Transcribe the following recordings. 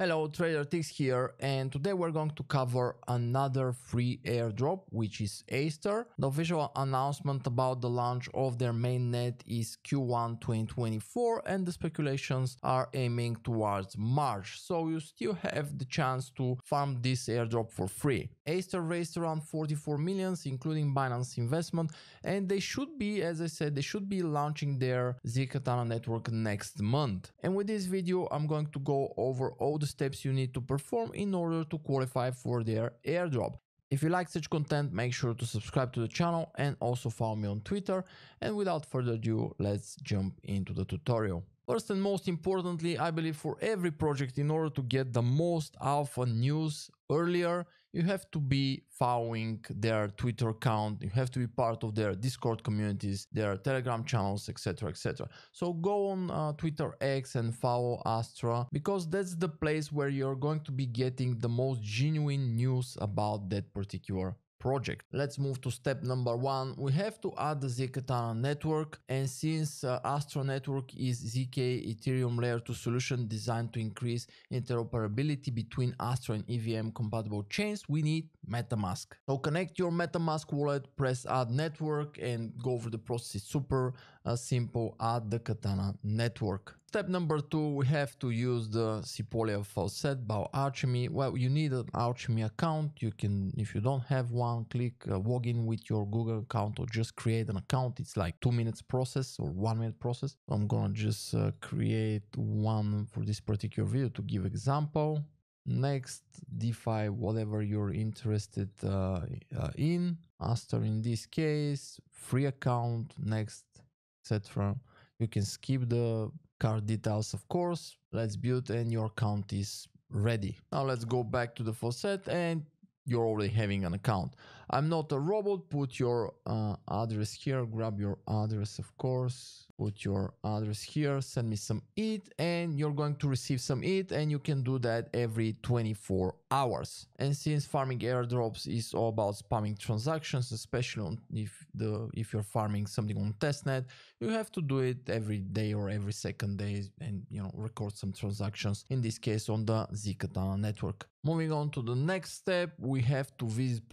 Hello, Trader Ticks here, and today we're going to cover another free airdrop, which is Astar. The official announcement about the launch of their mainnet is Q1 2024, and the speculations are aiming towards March, so you still have the chance to farm this airdrop for free. Astar raised around 44 millions, including Binance investment, and they should be, as I said, they should be launching their Zkatana network next month. And with this video, I'm going to go over all the steps you need to perform in order to qualify for their airdrop. If you like such content, make sure to subscribe to the channel and also follow me on Twitter. And without further ado, let's jump into the tutorial. First and most importantly, I believe for every project, in order to get the most alpha news earlier, you have to be following their Twitter account, you have to be part of their Discord communities, their Telegram channels, etc. etc. So go on uh, Twitter X and follow Astar because that's the place where you're going to be getting the most genuine news about that particular project. Let's move to step number one. We have to add the Zkatana network and since uh, Astar network is ZK Ethereum layer 2 solution designed to increase interoperability between Astar and EVM compatible chains, we need MetaMask. So connect your MetaMask wallet, press add network and go over the process. It's super uh, simple, add the Katana network. Step number two, we have to use the Sepolia faucet by Alchemy. Well, you need an Alchemy account. You can, if you don't have one, click uh, login with your Google account or just create an account. It's like two minutes process or one minute process. I'm gonna just uh, create one for this particular video to give example. Next, DeFi, whatever you're interested uh, uh in. Astar in this case, free account, next, etc. You can skip the card details of course let's build and your account is ready now let's go back to the faucet and you're already having an account. I'm not a robot, put your uh, address here, grab your address of course, put your address here, send me some ETH and you're going to receive some ETH and you can do that every 24 hours. And since farming airdrops is all about spamming transactions, especially if the if you're farming something on testnet, you have to do it every day or every second day and you know record some transactions, in this case on the Zkatana network. Moving on to the next step, we have to visit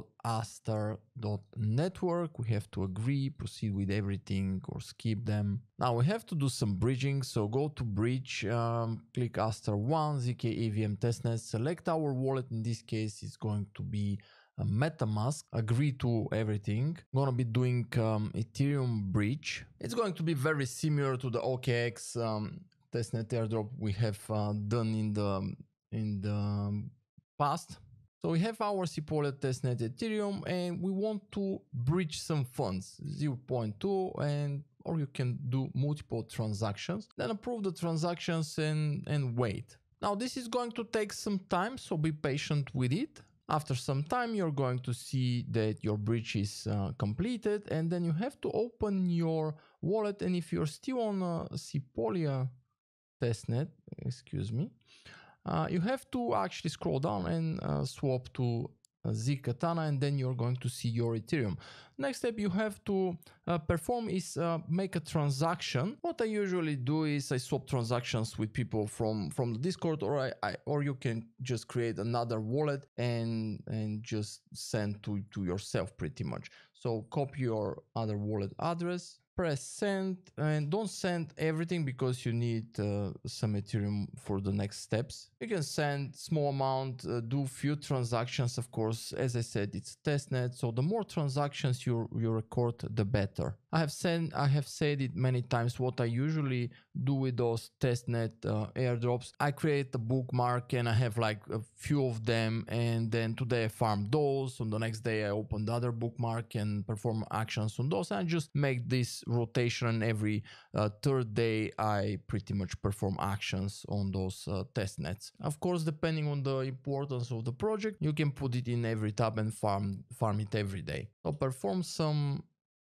portal.astar.network. We have to agree, proceed with everything or skip them. Now we have to do some bridging. So go to bridge, um, click Astar 1, ZK EVM testnet, select our wallet. In this case, it's going to be a MetaMask, agree to everything. I'm gonna be doing um, Ethereum bridge. It's going to be very similar to the OKX um, testnet airdrop we have uh, done in the in the past. So we have our Sepolia testnet Ethereum and we want to bridge some funds 0.2 and or you can do multiple transactions then approve the transactions and and wait. Now this is going to take some time so be patient with it. After some time you're going to see that your bridge is uh, completed and then you have to open your wallet and if you're still on a Sepolia testnet, excuse me, uh, you have to actually scroll down and uh, swap to uh, Zkatana and then you're going to see your Ethereum. Next step you have to uh, perform is uh, make a transaction. What I usually do is I swap transactions with people from from the Discord or I, I or you can just create another wallet and and just send to to yourself pretty much. So copy your other wallet address press send and don't send everything because you need uh, some ethereum for the next steps. You can send small amount uh, do few transactions of course. As i said it's testnet so the more transactions you you record the better i have said i have said it many times what i usually do with those testnet uh, airdrops i create a bookmark and i have like a few of them and then today i farm those on the next day i open the other bookmark and perform actions on those and I just make this rotation and every uh, third day I pretty much perform actions on those uh, test nets. Of course, depending on the importance of the project, you can put it in every tab and farm, farm it every day. So perform some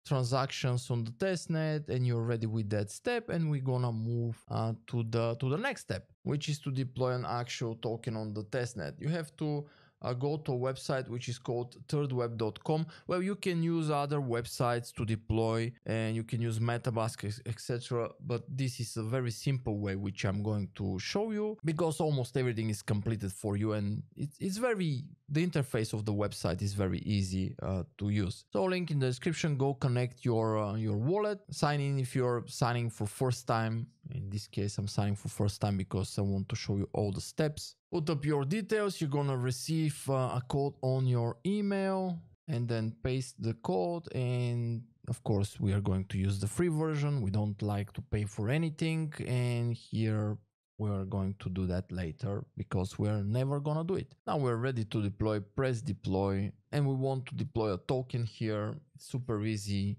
transactions on the testnet and you're ready with that step and we're gonna move uh, to the to the next step which is to deploy an actual token on the testnet you have to uh, go to a website which is called thirdweb.com where you can use other websites to deploy and you can use MetaMask, etc. But this is a very simple way which I'm going to show you because almost everything is completed for you and it's, it's very the interface of the website is very easy uh, to use. So link in the description, go connect your uh, your wallet, sign in if you're signing for first time. In this case, I'm signing for first time because I want to show you all the steps. Put up your details, you're gonna receive uh, a code on your email and then paste the code and of course we are going to use the free version we don't like to pay for anything and here we're going to do that later because we're never gonna do it. Now we're ready to deploy, press deploy, and we want to deploy a token here. It's super easy.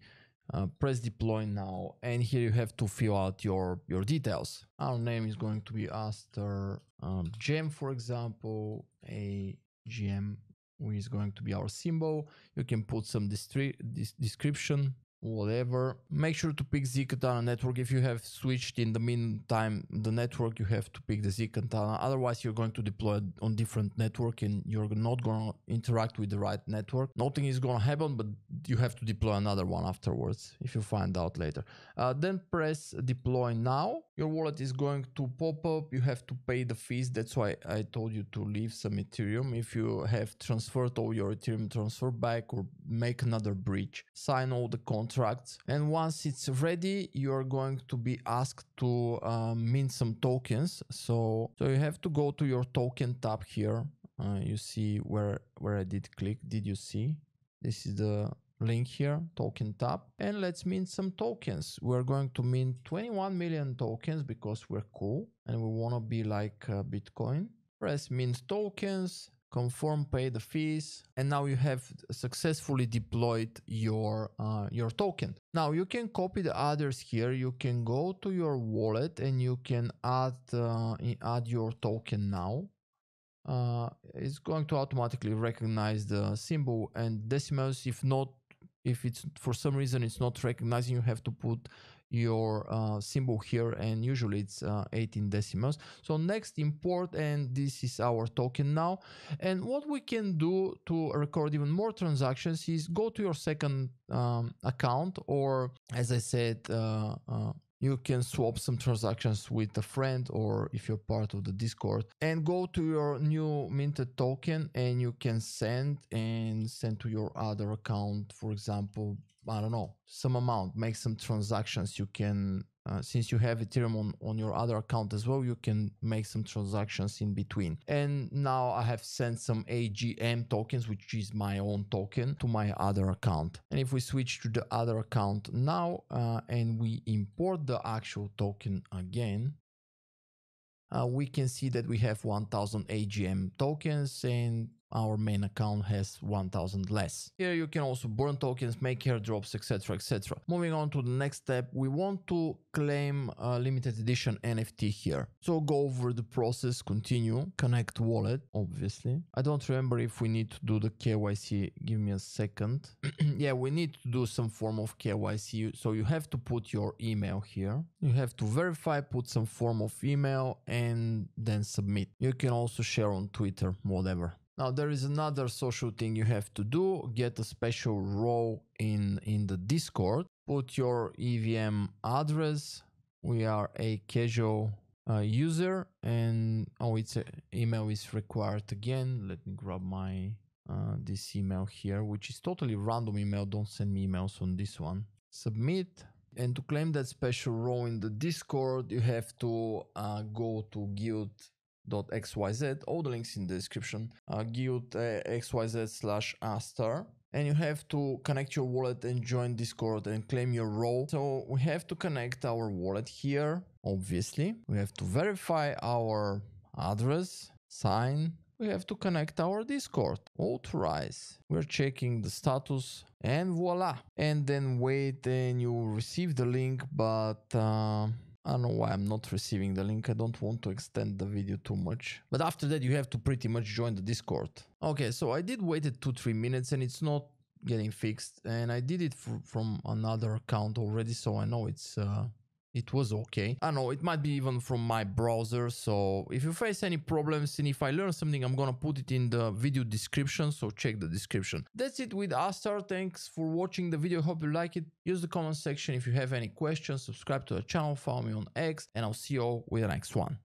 Uh, press deploy now, and here you have to fill out your, your details. Our name is going to be Astar um, Gem, for example, a GM which is going to be our symbol. You can put some description whatever. Make sure to pick zkatana network. If you have switched in the meantime the network, you have to pick the zkatana. Otherwise, you're going to deploy on different network and you're not going to interact with the right network. Nothing is going to happen, but you have to deploy another one afterwards if you find out later. Uh, then press deploy now. Your wallet is going to pop up. You have to pay the fees. That's why I told you to leave some Ethereum. If you have transferred all your Ethereum, transfer back or make another bridge. Sign all the contracts and once it's ready you're going to be asked to um, mint some tokens. So so you have to go to your token tab here. Uh, you see where where I did click. Did you see? This is the link here token tab. And let's mint some tokens. We're going to mint 21 million tokens because we're cool and we want to be like uh, bitcoin. Press mint tokens confirm pay the fees and now you have successfully deployed your uh, your token. Now you can copy the others here. You can go to your wallet and you can add uh, add your token now. Uh, it's going to automatically recognize the symbol and decimals. If not if it's for some reason it's not recognizing you have to put your uh, symbol here and usually it's uh, 18 decimals. So next import and this is our token now. And what we can do to record even more transactions is go to your second um, account or as I said uh, uh you can swap some transactions with a friend or if you're part of the discord and go to your new minted token and you can send and send to your other account for example I don't know, some amount, make some transactions. You can, uh, since you have Ethereum on, on your other account as well, you can make some transactions in between. And now I have sent some AGM tokens, which is my own token, to my other account. And if we switch to the other account now uh, and we import the actual token again, uh, we can see that we have 1000 AGM tokens and our main account has 1000 less. Here you can also burn tokens, make airdrops, etc, etc. Moving on to the next step, we want to claim a limited edition NFT here. So go over the process, continue, connect wallet, obviously. I don't remember if we need to do the KYC, give me a second. yeah, we need to do some form of KYC, so you have to put your email here. You have to verify, put some form of email and then submit. You can also share on Twitter, whatever. Now there is another social thing you have to do, get a special role in, in the Discord, put your EVM address, we are a casual uh, user and oh it's a, email is required again, let me grab my uh, this email here, which is totally random email, don't send me emails on this one. Submit, and to claim that special role in the Discord, you have to uh, go to guild xyz all the links in the description uh, guild uh, xyz slash astar and you have to connect your wallet and join discord and claim your role. So we have to connect our wallet here obviously. We have to verify our address sign. We have to connect our discord. Authorize. We're checking the status and voila. And then wait and you receive the link but uh, I don't know why I'm not receiving the link. I don't want to extend the video too much. But after that, you have to pretty much join the Discord. Okay, so I did waited 2-3 minutes and it's not getting fixed. And I did it from another account already, so I know it's uh, it was okay. I know it might be even from my browser. So if you face any problems and if I learn something, I'm gonna put it in the video description. So check the description. That's it with Astar. Thanks for watching the video. Hope you like it. Use the comment section if you have any questions. Subscribe to the channel. Follow me on X and I'll see you all with the next one.